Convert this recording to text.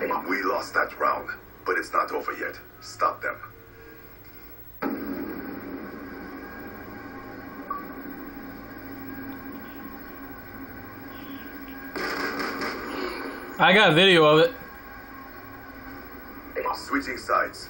We lost that round, but it's not over yet. Stop them. I got a video of it. Switching sides.